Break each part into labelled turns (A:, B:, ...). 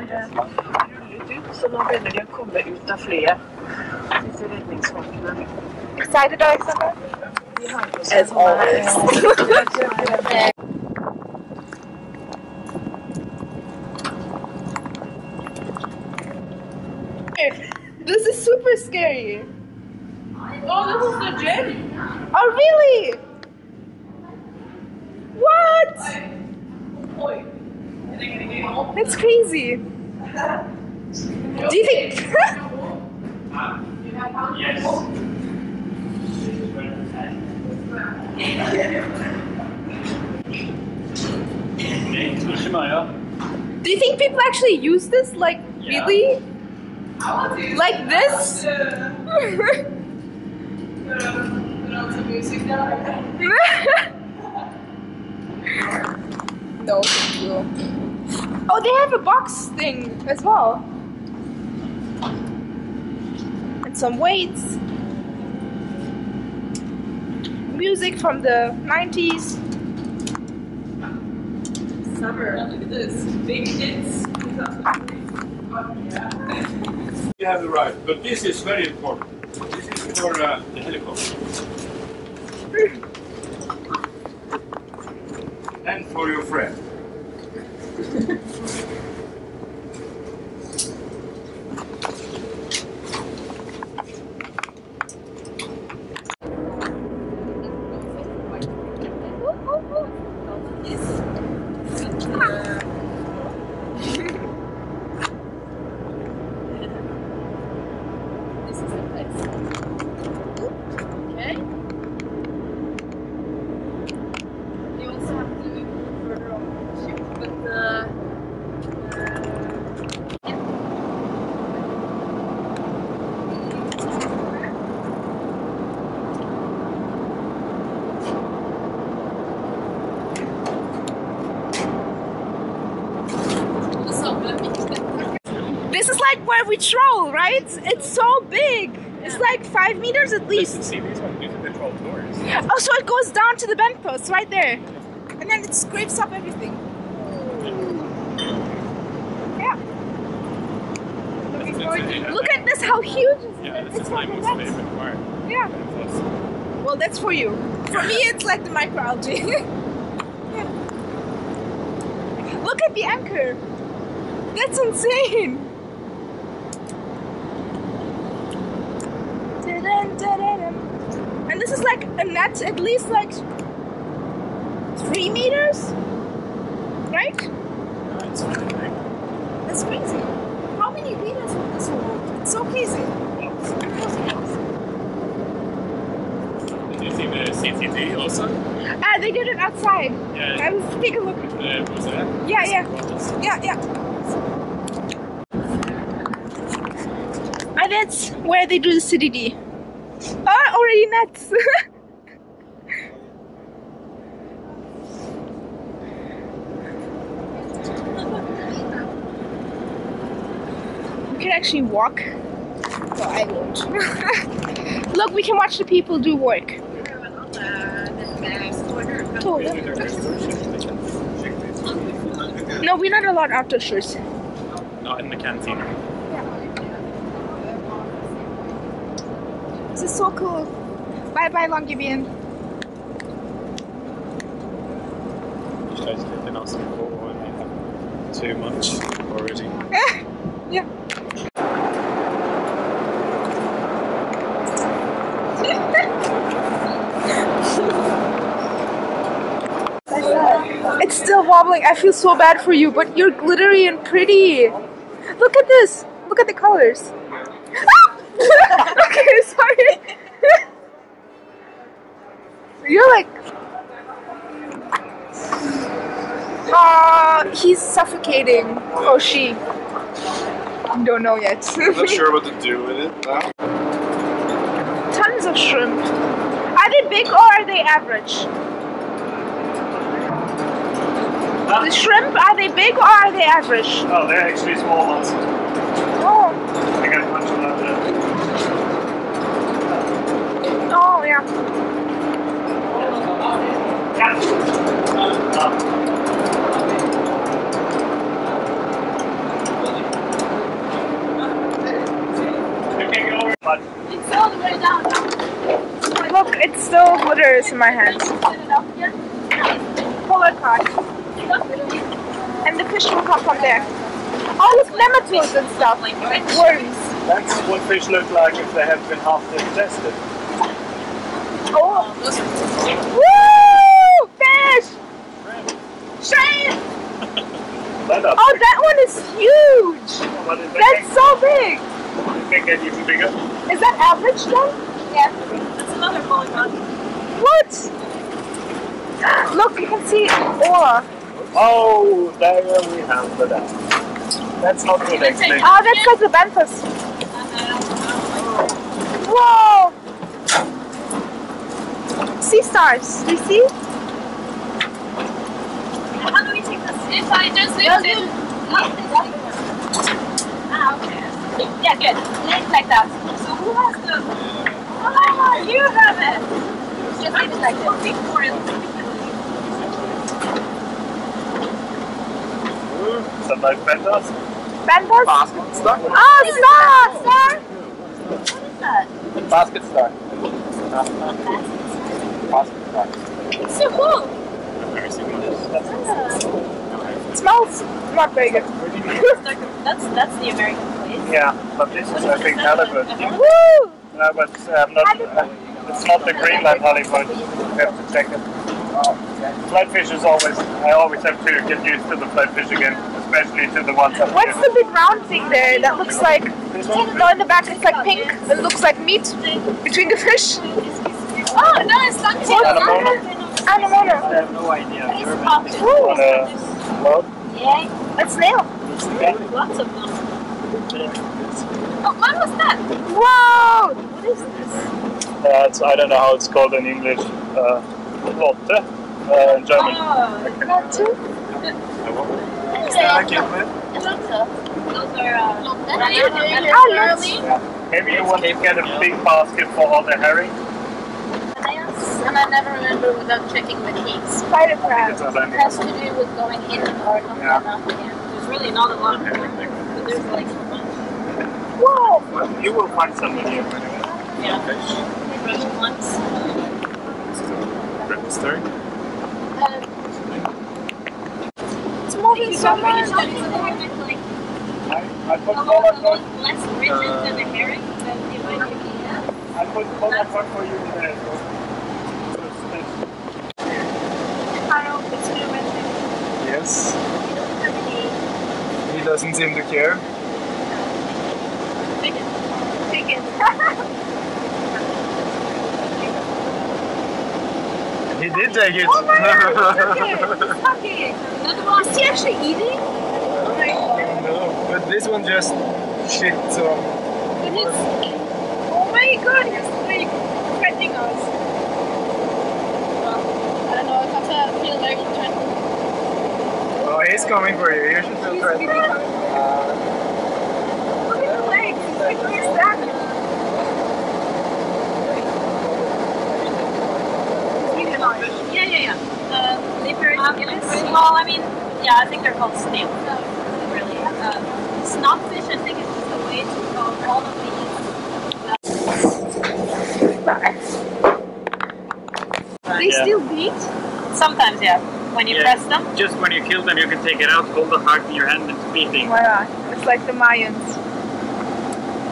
A: rullet ut, så nå begynner de å komme ut av flyet. Disse redningsfolkene.
B: Excited, Alexander?
A: De har på
B: As
A: eh,
B: This is super scary.
A: Oh, this is the gym!
B: Oh, really? What? That's crazy. Do you think? Do you think people actually use this? Like, really? Like this? no, thank you. Oh, they have a box thing as well. And some weights. Music from the 90s.
A: Summer, look at this. Big hits.
C: You have the right, but this is very important. This is for uh, the helicopter. and for your friend.
A: ハ
B: ハハハ。Where we trawl, right? It's so big. It's like five meters at least.
C: See, these ones, these are control tours.
B: Oh, so it goes down to the bent post right there. And then it scrapes up everything. Yeah. Looking forward to- Look at this, how huge is
C: Yeah,
B: it?
C: this
B: It's
C: is my most favorite part.
B: Yeah. Well, that's for you. For me, it's like the microalgae. Yeah. Look at the anchor. That's insane. Da-dun-dun. And this like a net at least like three meters, right? That's crazy. How many meters would this hold? It's so crazy.
C: Did you see the CTD also?
B: Ah, they did it outside.
C: Yeah.
B: I was take a look.
C: Uh, was that?
B: Yeah, yeah. Yeah, yeah. And that's where they do the CTD. Ah, already nuts. we can actually walk. Well, I won't. Look, we can watch the people do work. No, we're not allowed outdoor shirts.
C: Not in the canteen.
B: Is so cool. Bye bye, Longyearbyen.
C: You guys didn't ask for when I have too much already.
B: yeah. It's still wobbling. I feel so bad for you, but you're glittery and pretty. Look at this. Look at the colors. Okay, sorry. you're like. Uh, he's suffocating. Oh, she. Don't know yet.
C: Not sure what to do with it now.
B: Tons of shrimp. Are they big or are they average? The shrimp, are they big or are they average?
C: Oh, they're actually small ones.
D: It's.
B: Look, it still glitters in my hands. Polar cod. And the fish will come from there. Oh, All these nematodes and stuff, like worms.
C: That's what fish look like if they have been half digested.
B: Oh. Woo! Fish! Shrimp!
C: That.
B: Oh, that one is huge!
C: But if they
B: That's so big!
C: can, can even bigger.
B: Is that average then?
D: Yeah. That's another polygon.
B: What? Look, you can see ore.
C: Oh, there we have the dam. That's not good explanation.
B: Oh, that's like the benthos. Whoa! Sea stars, do you see?
D: How do we take this? If I just lift it. Ah, okay. Yeah, good. Lift like that. So who has the? Ah, you have it. Just leave it like this. Big for it.
C: Some nice benthos.
B: Benthos?
E: Basket star.
B: Oh, star! Star!
D: What is that?
E: Basket star. Basket star.
D: It's so cool.
B: It smells not very good.
D: That's that's the American plaice.
C: Yeah, but this is I think halibut.
B: Woo!
C: No, but um, not, uh, it's not the Greenland halibut. You have to check it. Flatfish is always, I always have to get used to the flatfish again, especially to the ones up
B: What's
C: here.
B: the big round thing there that looks like,
C: This one?
B: no, in the back it's like pink, it looks like meat between the fish?
D: Oh, no, it's not
C: Anemone?
B: Anemone.
E: I have no idea.
D: It's popped.
C: On a log?
D: Yeah,
B: A snail.
D: lots of them. Oh, what was that?
B: Whoa! What is this?
C: That's, I don't know how it's called in English. Uh, Lotte, uh, in German.
D: Oh,
B: Not too?
D: Those are, uh,
B: Ah, yes.
C: Yeah. Maybe you want to get a big basket for all the herring.
D: And I never remember without checking the keys.
B: Spider crab.
C: It's a
D: It has to do with going in or not
C: Yeah.
D: enough. Yeah. There's really not a lot of them, but there's like so much.
B: Whoa!
C: Well, you will find some here anyway.
D: Yeah. Fresh ones.
C: Register.
D: Um,
B: It's moving so much.
D: It's like
C: I, I put
D: a
C: Cola
D: lot, a lot less rigid than a herring, but it might be. Yeah.
C: I put all Cola Cod for you in there.
E: Yes. He doesn't seem to care. Take it. Take it. He did take it.
B: Oh my god, Is he actually eating?
E: Oh no, but this one just shit some.
B: Oh my god, he's like threatening us.
D: I don't know, I have to feel very threatened.
E: Oh, he's coming for you. You should feel threatened.
B: giving. Look at the legs. He's like, what is that?
D: Yeah, yeah, yeah. Uh, liver Well, I mean, yeah, I think they're called snails. Really. Uh, snotfish, I think, is just a way to call all of
B: They
C: Yeah.
B: still beat?
D: Sometimes, yeah. When you
C: Yeah.
D: press them.
C: Just when you kill them, you can take it out, hold the heart in your hand, and it's beating.
B: My it's like the Mayans.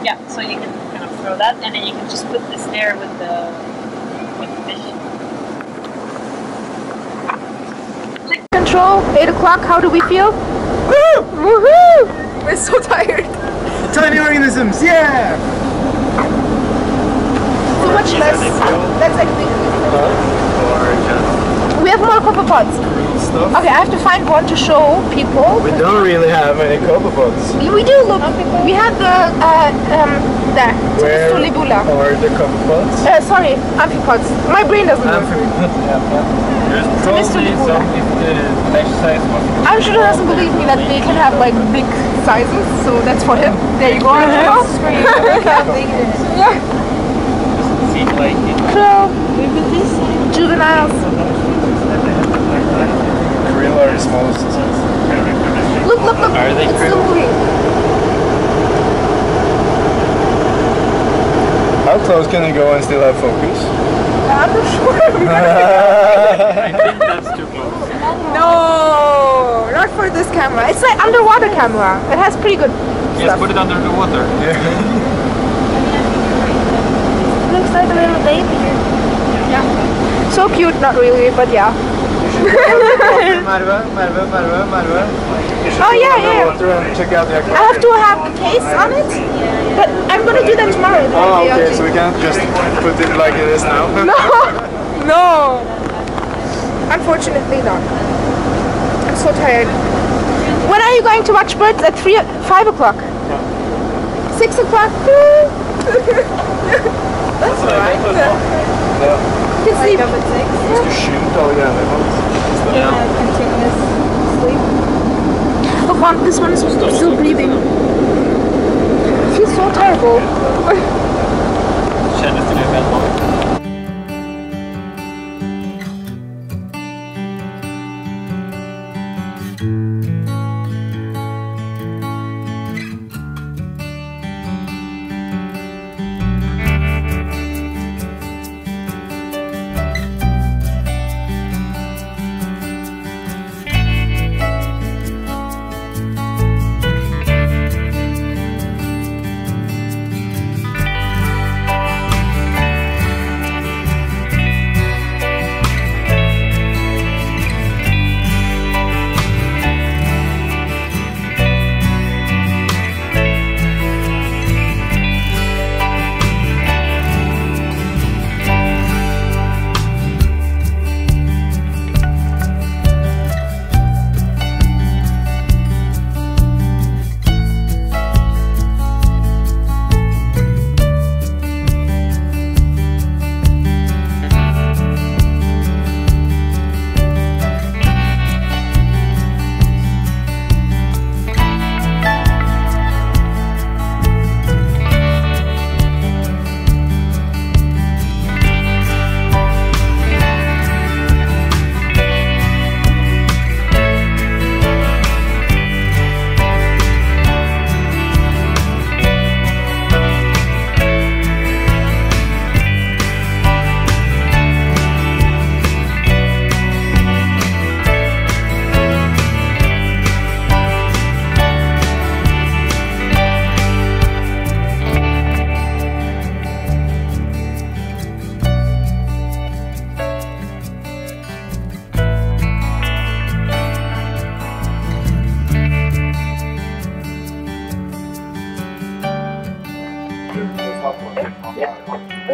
D: Yeah, so you can kind of throw that, and then you can just put this there with the with the fish.
B: Control, 8 o'clock, how do we feel? Woo! Woohoo! We're so tired.
E: Tiny organisms, yeah!
B: So much less. That's actually.
E: Or
B: have more copepods.
E: cool stuff.
B: Okay, I have to find one to show people.
E: We don't really have any copepods.
B: We do look. We have the uh, um there.
E: Where
B: Solibula.
E: are the copepods?
B: Uh, sorry, amphipods. My brain doesn't work.
E: yeah, yeah. There's
B: Mr.
E: probably
B: Libula.
E: some if the flesh size was
B: I'm sure he doesn't believe me that they can have like big sizes, so that's for him. There you go. yeah.
E: seem like it.
B: So, juveniles.
E: Krill are the smallest.
B: Look, look, look.
E: Are they
B: it's still
E: krill?
B: moving.
E: close can you go and still have focus?
B: I'm not sure.
C: I think that's too close.
B: no, not for this camera. It's like underwater camera. It has pretty good
C: Yes,
B: stuff.
C: put it under the water.
E: yeah.
B: looks like a little baby. Yeah. So cute, not really, but yeah. Oh, yeah, yeah.
E: water and check out the
B: I have to have a case on it, but I'm gonna do that tomorrow.
E: Oh, okay, so we can't just put it like it is now.
B: No, no. Unfortunately not. I'm so tired. When are you going to watch birds? At three, five o'clock. Six o'clock. Hmm. That's alright.
E: Ja.
B: You can sleep.
E: Du shoot all the animals.
B: Continuous sleep. Look, one, this one is still breathing. Feel so terrible.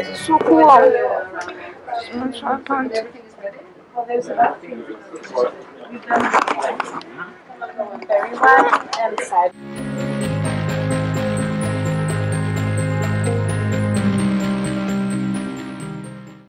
B: So cool. Just want to find-
A: Very well and.